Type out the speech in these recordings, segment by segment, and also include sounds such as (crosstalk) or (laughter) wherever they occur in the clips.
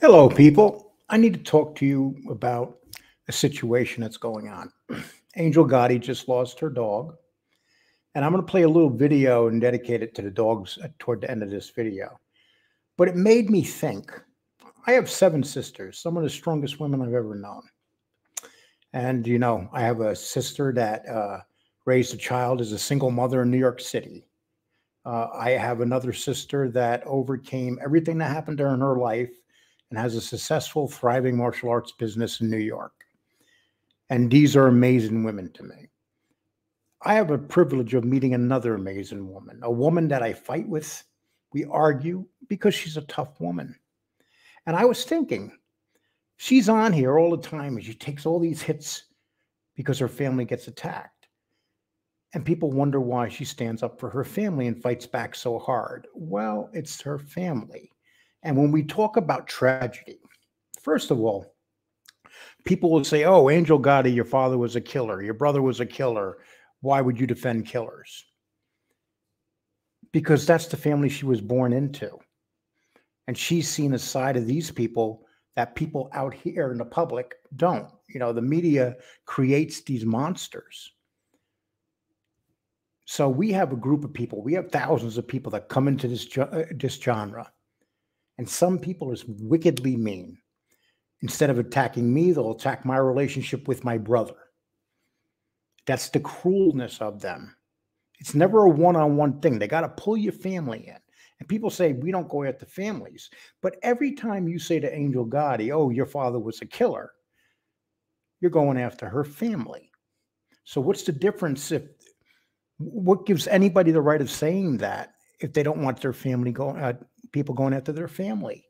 Hello, people. I need to talk to you about a situation that's going on. (clears throat) Angel Gotti just lost her dog, and I'm going to play a little video and dedicate it to the dogs toward the end of this video. But it made me think. I have seven sisters, some of the strongest women I've ever known. And, you know, I have a sister that uh, raised a child as a single mother in New York City. Uh, I have another sister that overcame everything that happened during her life and has a successful, thriving martial arts business in New York. And these are amazing women to me. I have a privilege of meeting another amazing woman, a woman that I fight with. We argue because she's a tough woman. And I was thinking, she's on here all the time and she takes all these hits because her family gets attacked. And people wonder why she stands up for her family and fights back so hard. Well, it's her family. And when we talk about tragedy, first of all, people will say, Oh, Angel Gotti, your father was a killer, your brother was a killer. Why would you defend killers? Because that's the family she was born into. And she's seen a side of these people that people out here in the public don't. You know, the media creates these monsters. So we have a group of people, we have thousands of people that come into this, uh, this genre and some people is wickedly mean. Instead of attacking me, they'll attack my relationship with my brother. That's the cruelness of them. It's never a one on one thing. They got to pull your family in. And people say, we don't go after families. But every time you say to Angel Gotti, oh, your father was a killer, you're going after her family. So, what's the difference if what gives anybody the right of saying that if they don't want their family going, uh, people going after their family.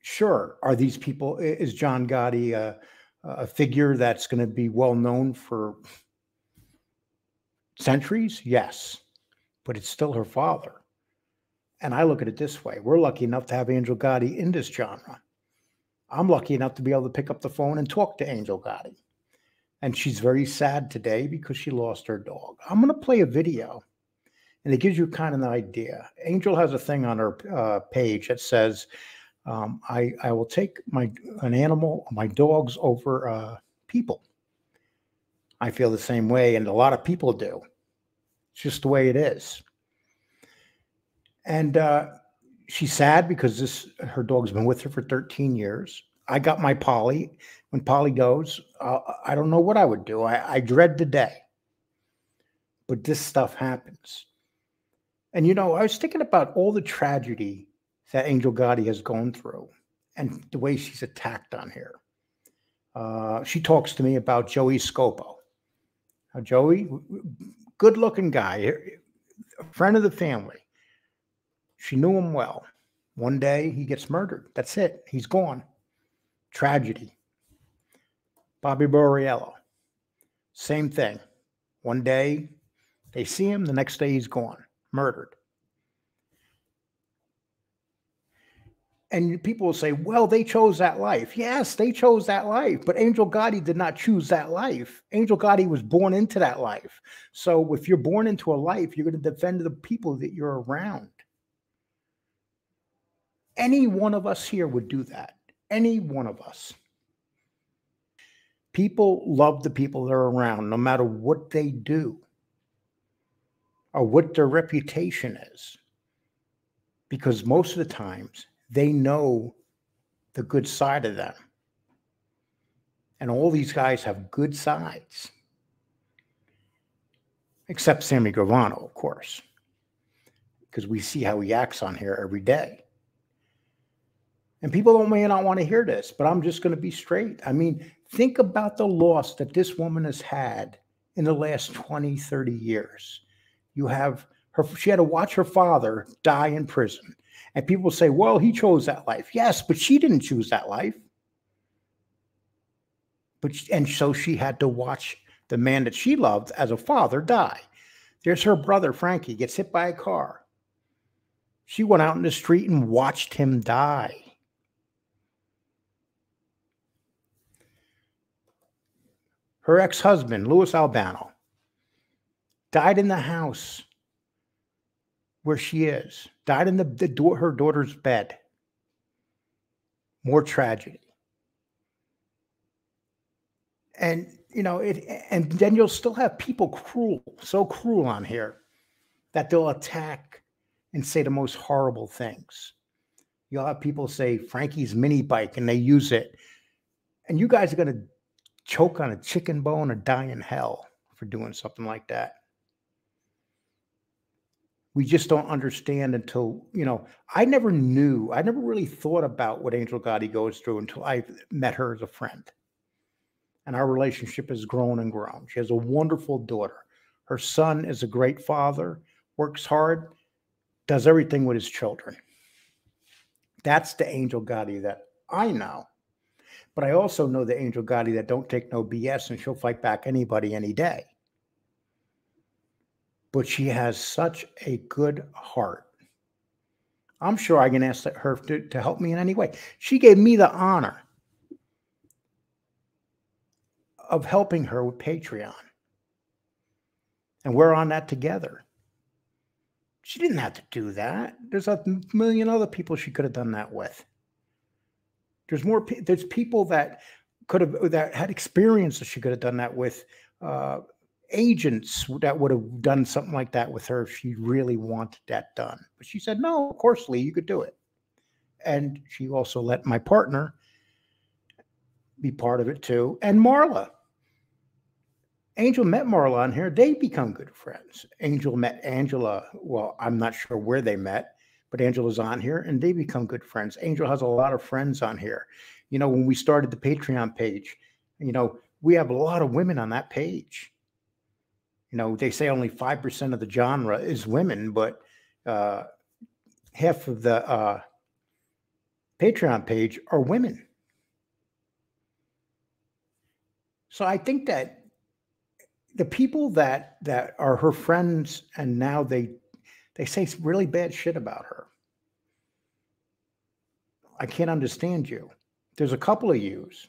Sure, are these people? Is John Gotti a, a figure that's going to be well known for centuries? Yes, but it's still her father. And I look at it this way: we're lucky enough to have Angel Gotti in this genre. I'm lucky enough to be able to pick up the phone and talk to Angel Gotti. And she's very sad today because she lost her dog. I'm going to play a video and it gives you kind of an idea. Angel has a thing on her uh, page that says, um, I, I will take my an animal, my dogs over uh, people. I feel the same way, and a lot of people do. It's just the way it is. And uh, she's sad because this her dog's been with her for 13 years. I got my Polly. When Polly goes, uh, I don't know what I would do. I, I dread the day. But this stuff happens. And you know, I was thinking about all the tragedy that Angel Gotti has gone through and the way she's attacked on here. Uh, she talks to me about Joey Scopo. Now, Joey, good looking guy, a friend of the family. She knew him well. One day he gets murdered. That's it. He's gone. Tragedy. Bobby Borriello, same thing. One day they see him, the next day he's gone murdered. And people will say, well, they chose that life. Yes, they chose that life, but Angel Gotti did not choose that life. Angel Gotti was born into that life. So if you're born into a life, you're going to defend the people that you're around. Any one of us here would do that. Any one of us. People love the people they're around, no matter what they do or what their reputation is. Because most of the times they know the good side of them. And all these guys have good sides. Except Sammy Gravano, of course, because we see how he acts on here every day. And people don't may not want to hear this, but I'm just going to be straight. I mean, think about the loss that this woman has had in the last 20, 30 years you have her she had to watch her father die in prison. And people say well he chose that life. Yes but she didn't choose that life. But and so she had to watch the man that she loved as a father die. There's her brother frankie gets hit by a car. She went out in the street and watched him die. Her ex-husband louis albano died in the house where she is, died in the, the her daughter's bed. more tragedy. And you know it, and then you'll still have people cruel, so cruel on here that they'll attack and say the most horrible things. You'll have people say Frankie's mini bike and they use it. And you guys are going to choke on a chicken bone or die in hell for doing something like that. We just don't understand until, you know, I never knew, I never really thought about what Angel Gotti goes through until I met her as a friend. And our relationship has grown and grown. She has a wonderful daughter. Her son is a great father works hard, does everything with his children. That's the Angel Gotti that I know. But I also know the Angel Gotti that don't take no BS and she'll fight back anybody any day. But she has such a good heart. I'm sure I can ask her to, to help me in any way. She gave me the honor of helping her with Patreon. And we're on that together. She didn't have to do that. There's a million other people she could have done that with. There's more. There's people that could have that had experience that she could have done that with. Uh, agents that would have done something like that with her if she really wanted that done. But she said, "No, of course, Lee, you could do it." And she also let my partner be part of it too, and Marla. Angel met Marla on here. They become good friends. Angel met Angela. Well, I'm not sure where they met, but Angela's on here and they become good friends. Angel has a lot of friends on here. You know, when we started the Patreon page, you know, we have a lot of women on that page. You know, they say only 5% of the genre is women, but uh, half of the uh, Patreon page are women. So I think that the people that that are her friends and now they they say really bad shit about her. I can't understand you. There's a couple of yous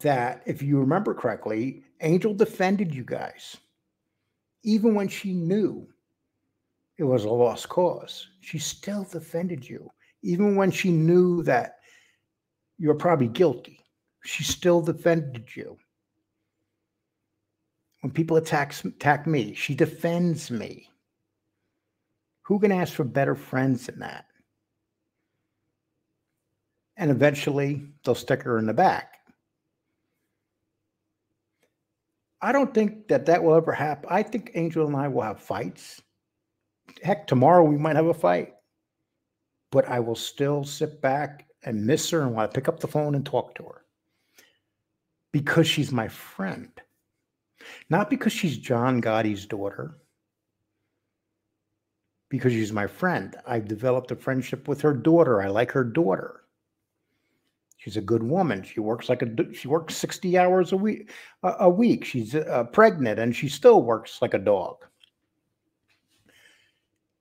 that, if you remember correctly, Angel defended you guys, even when she knew it was a lost cause. She still defended you, even when she knew that you're probably guilty. She still defended you. When people attack, attack me, she defends me. Who can ask for better friends than that? And eventually they'll stick her in the back. I don't think that that will ever happen. I think Angel and I will have fights. Heck, tomorrow we might have a fight. But I will still sit back and miss her and want to pick up the phone and talk to her because she's my friend. Not because she's John Gotti's daughter, because she's my friend. I've developed a friendship with her daughter. I like her daughter. She's a good woman. She works like a she works 60 hours a week a, week. She's uh, pregnant and she still works like a dog.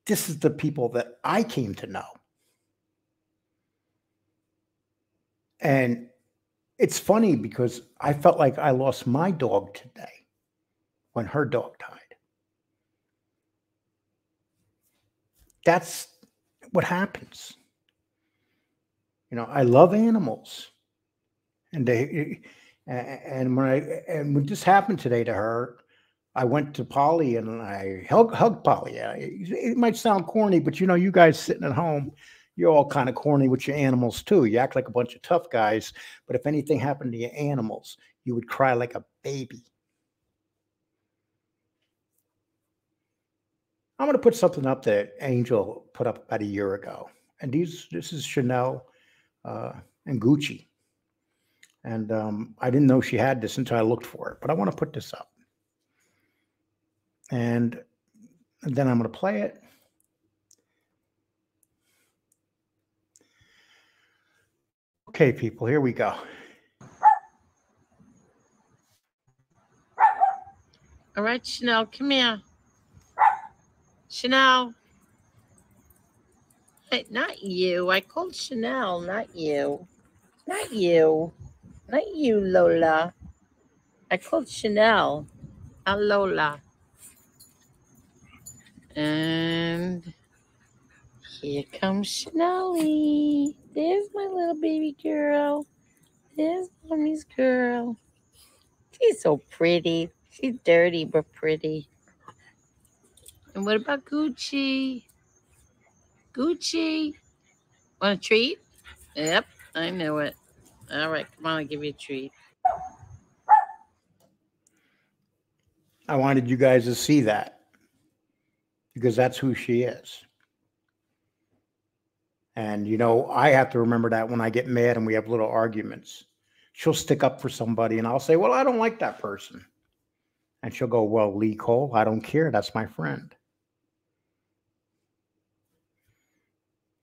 This is the people that I came to know. And it's funny because I felt like I lost my dog today when her dog died. That's what happens. You know, I love animals. And they eh, eh, eh, and when I and when this happened today to her, I went to Polly and I hugged, hugged Polly. It might sound corny, but you know, you guys sitting at home, you're all kind of corny with your animals too. You act like a bunch of tough guys, but if anything happened to your animals, you would cry like a baby. I'm going to put something up that Angel put up about a year ago, and these this is Chanel uh, and Gucci, and um, I didn't know she had this until I looked for it. But I want to put this up, and, then I'm going to play it. Okay, people, here we go. All right, Chanel, come here. Chanel. Not you. I called Chanel, not you. Not you. Not you, Lola. I called Chanel. A Lola. And Here comes Chanelly. There's my little baby girl. There's mommy's girl. She's so pretty. She's dirty but pretty. And what about Gucci? Gucci. Want a treat? Yep, I know it. All right, come on, I'll give you a treat. I wanted you guys to see that because that's who she is. And, you know, I have to remember that when I get mad and we have little arguments. She'll stick up for somebody and I'll say, Well, I don't like that person. And she'll go, Well, Lee Cole, I don't care. That's my friend.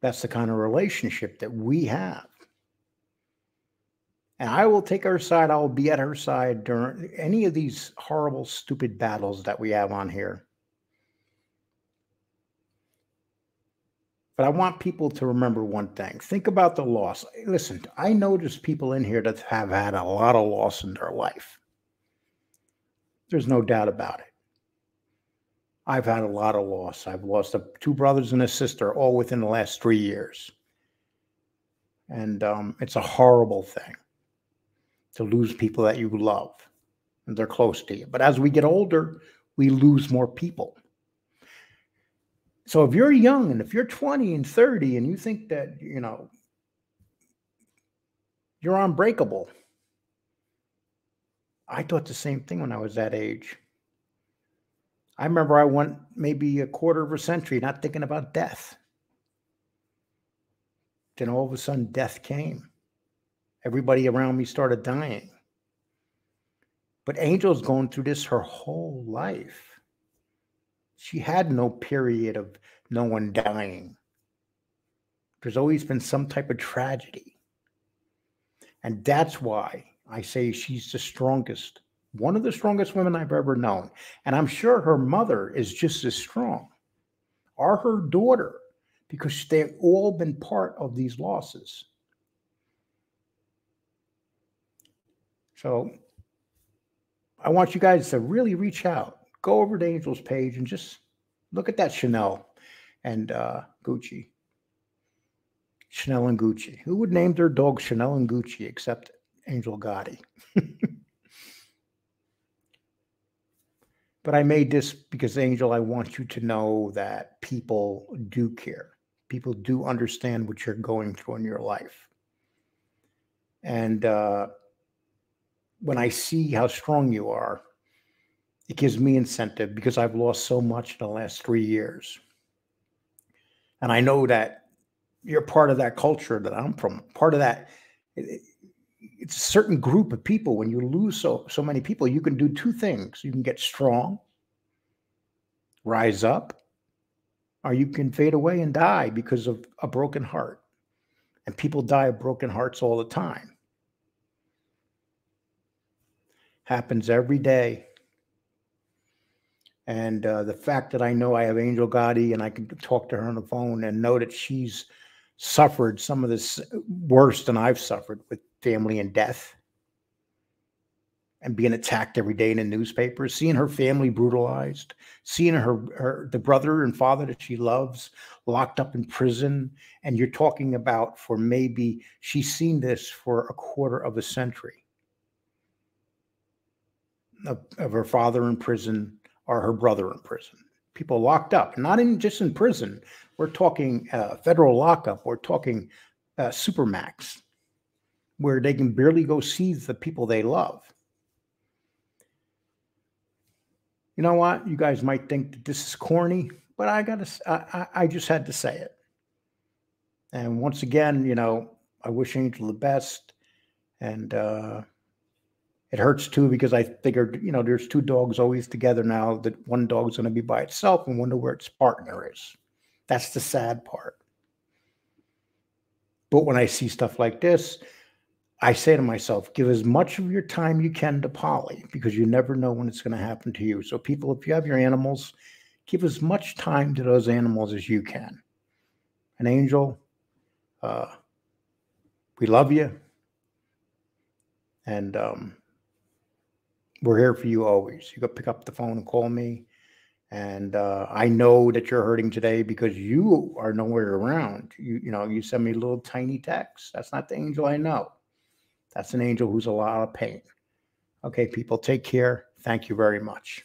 That's the kind of relationship that we have. And I will take her side. I will be at her side during any of these horrible, stupid battles that we have on here. But I want people to remember one thing. Think about the loss. Listen, I know people in here that have had a lot of loss in their life. There's no doubt about it. I've had a lot of loss. I've lost a, two brothers and a sister all within the last three years. And um, it's a horrible thing to lose people that you love and they're close to you. But as we get older, we lose more people. So if you're young and if you're 20 and 30 and you think that, you know, you're unbreakable, I thought the same thing when I was that age. I remember I went maybe a quarter of a century not thinking about death. Then all of a sudden, death came. Everybody around me started dying. But Angel's going through this her whole life. She had no period of no one dying. There's always been some type of tragedy. And that's why I say she's the strongest one of the strongest women I've ever known. And I'm sure her mother is just as strong, or her daughter, because they've all been part of these losses. So I want you guys to really reach out. Go over to Angel's page and just look at that Chanel and uh, Gucci. Chanel and Gucci. Who would name their dog Chanel and Gucci except Angel Gotti? (laughs) But I made this because, Angel, I want you to know that people do care. People do understand what you're going through in your life. And uh, when I see how strong you are, it gives me incentive because I've lost so much in the last three years. And I know that you're part of that culture that I'm from, part of that. It's a certain group of people. When you lose so so many people, you can do two things. You can get strong, rise up, or you can fade away and die because of a broken heart. And people die of broken hearts all the time. Happens every day. And uh, the fact that I know I have Angel Gotti and I can talk to her on the phone and know that she's suffered some of this worse than I've suffered with family and death and being attacked every day in the newspapers, seeing her family brutalized, seeing her, her the brother and father that she loves locked up in prison. And you're talking about for maybe she's seen this for a quarter of a century of, of her father in prison or her brother in prison. People locked up, not in just in prison. We're talking uh, federal lockup. We're talking uh, supermax, where they can barely go see the people they love you know what? You guys might think that this is corny, but I got to, I, I just had to say it. And once again, you know, I wish Angel the best. And uh, it hurts too because I figured, you know, there's two dogs always together now that one dog's going to be by itself and wonder where its partner is. That's the sad part. But when I see stuff like this, I say to myself, give as much of your time you can to Polly because you never know when it's going to happen to you. So, people, if you have your animals, give as much time to those animals as you can. An angel, uh, we love you. And um, we're here for you always. You go pick up the phone and call me. And uh, I know that you're hurting today because you are nowhere around. You, you know, you send me little tiny texts. That's not the angel I know. That's an angel who's a lot of pain. Okay, people, take care. Thank you very much.